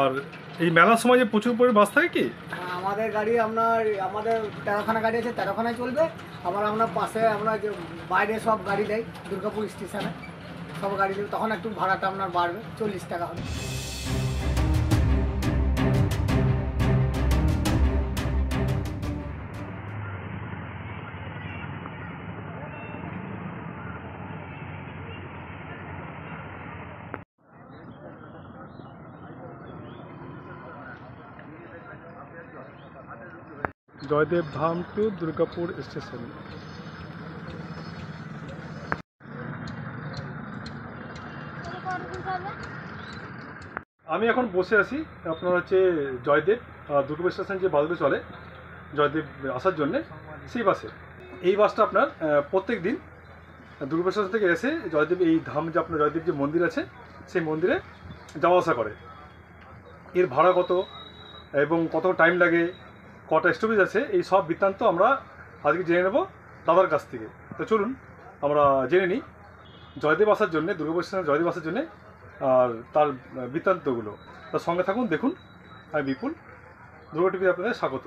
আর এই মেলার সময় যে প্রচুর পরিমাণে বাস থাকে কি? হ্যাঁ, আমাদের গাড়ি আপনার আমাদের তেরোখানা গাড়ি আছে তেরোখানায় চলবে। আবার আমরা পাশে আমরা যে বাইরে সব গাড়ি দেয় দুর্গাপুর স্টেশনে সব গাড়ি দেবে তখন একটু ভাড়াটা আপনার বাড়বে চল্লিশ টাকা হবে। Joydeb Dham to Durgapur station. আমি এখন বসে আছি, আপনার হচ্ছে জয়দেব দুর্গাপুর স্টেশন যে বাসগুলো চলে, জয়দেব আসার জন্যে, সেই বাসে। এই বাসটা আপনার প্রত্যেক দিন দুর্গাপুর স্টেশন থেকে এসে জয়দেব, এই ধাম যে আপনার জয়দেব যে মন্দির আছে, সেই মন্দিরে যাওয়া আসা করে। এর ভাড়া কত, এবং কত টাইম লাগে কটা স্টপেজ আছে এই সব বৃত্তান্ত আমরা আজকে জেনে নেব দাদার কাছ থেকে। তো চলুন আমরা জেনে নিই জয়দেব আসার জন্যে দুর্গাপুর স্টেশনে জয়দেব আসার জন্যে আর তার বৃত্তান্তগুলো। তার সঙ্গে থাকুন দেখুন আমি বিপুল দুর্গা টিভিতে আপনাদের স্বাগত।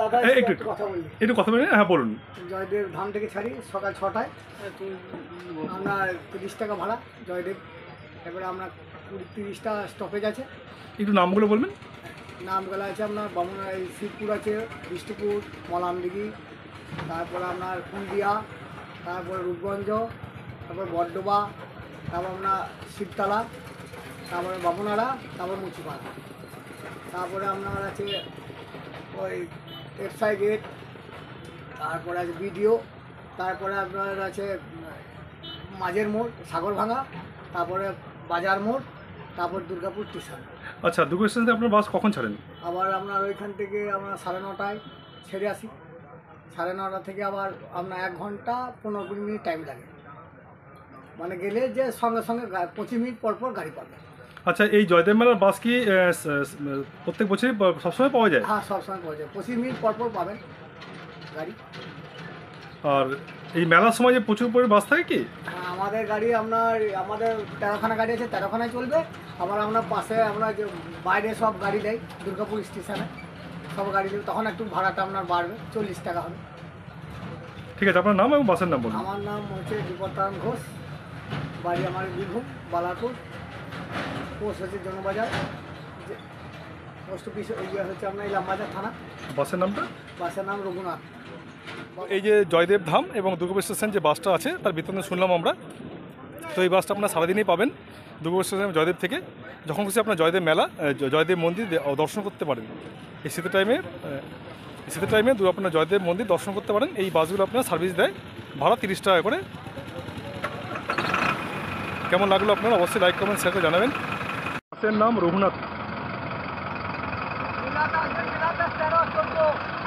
দাদা একটু, একটু কথা বলি একটু কথা বলে হ্যাঁ বলুন। জয়দেব ধাম থেকে ছাড়ি সকাল ছটায়। আমরা তিরিশ টাকা ভাড়া জয়দেব। এবারে আমরা তিরিশটা স্টপেজ আছে। একটু নামগুলো বলবেন। নামগুলো আছে আপনার বামুন এই শিবপুর আছে বিষ্ণুপুর মলামদিঘি তারপরে আপনার কুন্দিয়া তারপরে রূপগঞ্জ তারপর বড্ডোবা তারপর আপনার শিবতলা তারপরে বামুনাড়া তারপর মুচিপাড়া। তারপরে আপনার আছে ওই এফসাই গেট তারপরে আছে বিডিও তারপরে আপনার আছে মাঝের মোড় সাগরভাঙা তারপরে বাজার মোড় তারপর দুর্গাপুর স্টেশন। আচ্ছা দুর্গা স্টেশন থেকে আপনার বাস কখন ছাড়েন? আবার আপনার ওইখান থেকে আমরা সাড়ে নটায় ছেড়ে আসি। সাড়ে নটা থেকে আবার আপনার এক ঘণ্টা পনেরো কুড়ি মিনিট টাইম লাগে। মানে গেলে যে সঙ্গে সঙ্গে পঁচিশ মিনিট পর পর গাড়ি পাবে। আচ্ছা এই জয়দেব মেলার বাস কি প্রত্যেক বছরই সবসময় পাওয়া যায়? হ্যাঁ সব সময় পাওয়া যায়। পঁচিশ মিনিট পর পর পাবেন গাড়ি। আর এই মেলার সময় যে প্রচুর পরিমাণে বাস থাকে কি? আমাদের গাড়ি আপনার আমাদের তেরোখানা গাড়ি আছে তেরোখানায় চলবে। আবার আমরা পাশে আমরা যে বাইরে সব গাড়ি দেয় দুর্গাপুর স্টেশনে সব গাড়ি দেবে তখন একটু ভাড়াটা আপনার বাড়বে চল্লিশ টাকা হবে। ঠিক আছে আপনার নাম এবং বাসের নাম বলুন। আমার নাম হচ্ছে বিপত্তারণ ঘোষ বাড়ি আমার বীরভূম বালাপুর পোস্ট হচ্ছে জনবাজার পোস্ট অফিস হচ্ছে আপনার এই ইলামবাজার থানা। বাসের নামটা? বাসের নাম রঘুনাথ। এই যে জয়দেব ধাম এবং দুর্গাপুর স্টেশন যে বাসটা আছে, তার বৃত্তান্ত শুনলাম আমরা। তো এই বাসটা আপনার সারাদিনই পাবেন দুর্গাপুর স্টেশন জয়দেব থেকে। যখন খুশি আপনার জয়দেব মেলা জয়দেব মন্দির দর্শন করতে পারেন। এই শীতের টাইমে শীতের টাইমে দু আপনার জয়দেব মন্দির দর্শন করতে পারেন। এই বাসগুলো আপনার সার্ভিস দেয়। ভাড়া তিরিশ টাকা করে। কেমন লাগল আপনারা অবশ্যই লাইক কমেন্ট শেয়ার করে জানাবেন। বাসের নাম রঘুনাথ।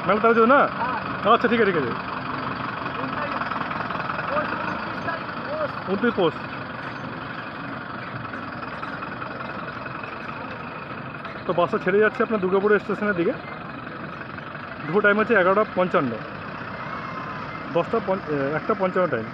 মেলা তার না? আচ্ছা ঠিক আছে ঠিক আছে। উনত্রিশ পোস্ট তো বাসটা ছেড়ে যাচ্ছে আপনার দুর্গাপুর স্টেশনের দিকে। দুপুর টাইম হচ্ছে এগারোটা পঞ্চান্ন। দশটা একটা পঞ্চান্ন টাইম